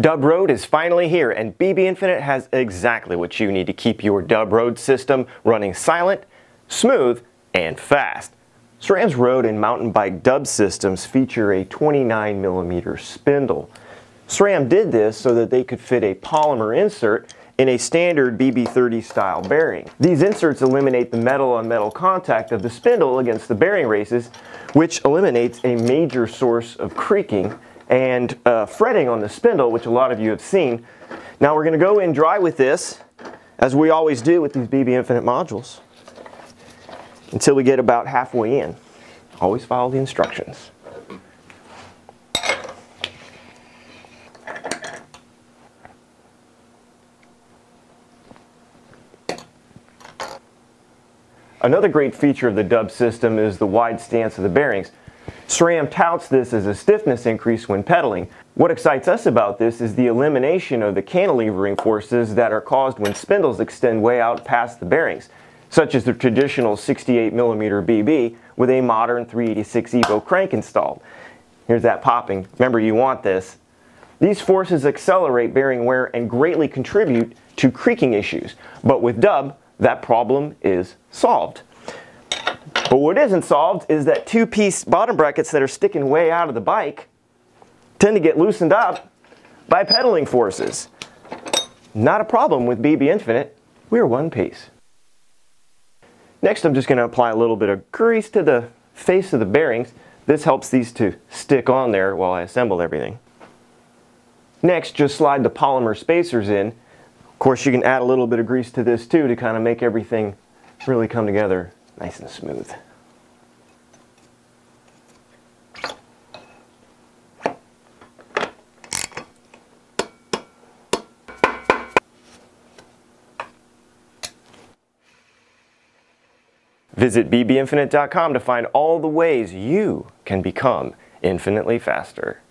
Dub Road is finally here and BB Infinite has exactly what you need to keep your Dub Road system running silent, smooth, and fast. SRAM's road and mountain bike dub systems feature a 29 millimeter spindle. SRAM did this so that they could fit a polymer insert in a standard BB30 style bearing. These inserts eliminate the metal on metal contact of the spindle against the bearing races, which eliminates a major source of creaking and uh, fretting on the spindle, which a lot of you have seen. Now we're going to go in dry with this, as we always do with these BB Infinite modules, until we get about halfway in. Always follow the instructions. Another great feature of the dub system is the wide stance of the bearings. SRAM touts this as a stiffness increase when pedaling. What excites us about this is the elimination of the cantilevering forces that are caused when spindles extend way out past the bearings, such as the traditional 68mm BB with a modern 386 EVO crank installed. Here's that popping. Remember, you want this. These forces accelerate bearing wear and greatly contribute to creaking issues. But with dub, that problem is solved. But what isn't solved is that two-piece bottom brackets that are sticking way out of the bike tend to get loosened up by pedaling forces. Not a problem with BB Infinite. We're one piece. Next, I'm just going to apply a little bit of grease to the face of the bearings. This helps these to stick on there while I assemble everything. Next, just slide the polymer spacers in of course, you can add a little bit of grease to this too to kind of make everything really come together nice and smooth. Visit bbinfinite.com to find all the ways you can become infinitely faster.